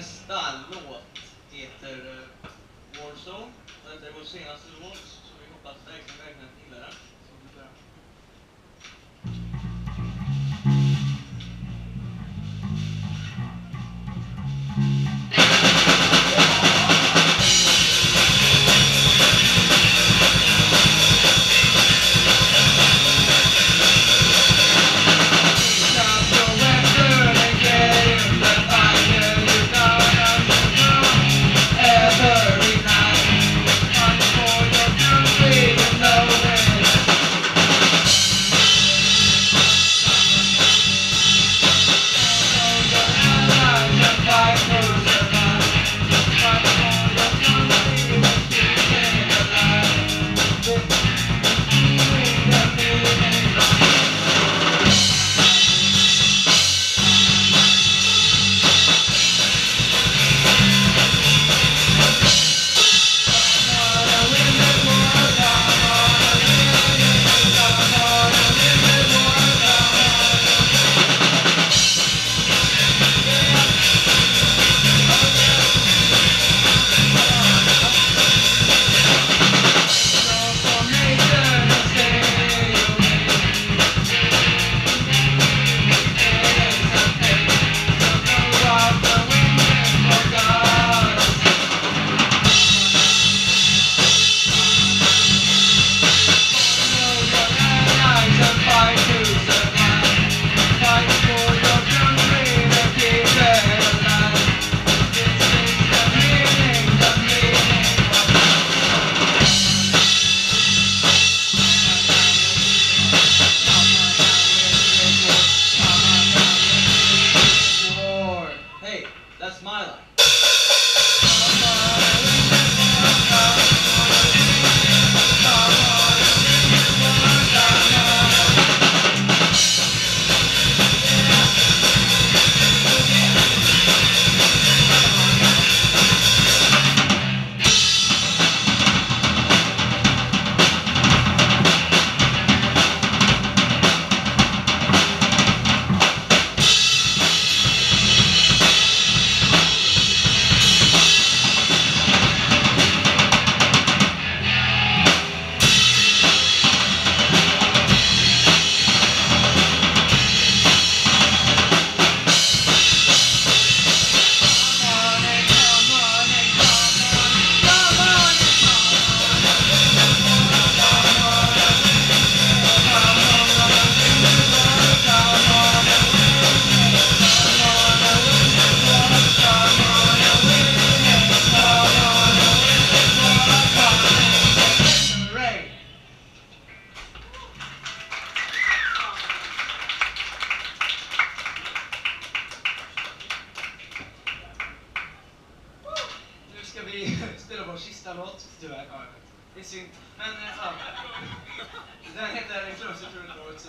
Nästa låt heter eh, Warzone. Det är vår senaste låt, så vi hoppas verkligen, verkligen att ni gillar den. Tyvärr. Ja, det är synd. Men, eh, ja. Den heter Closer to the Door också.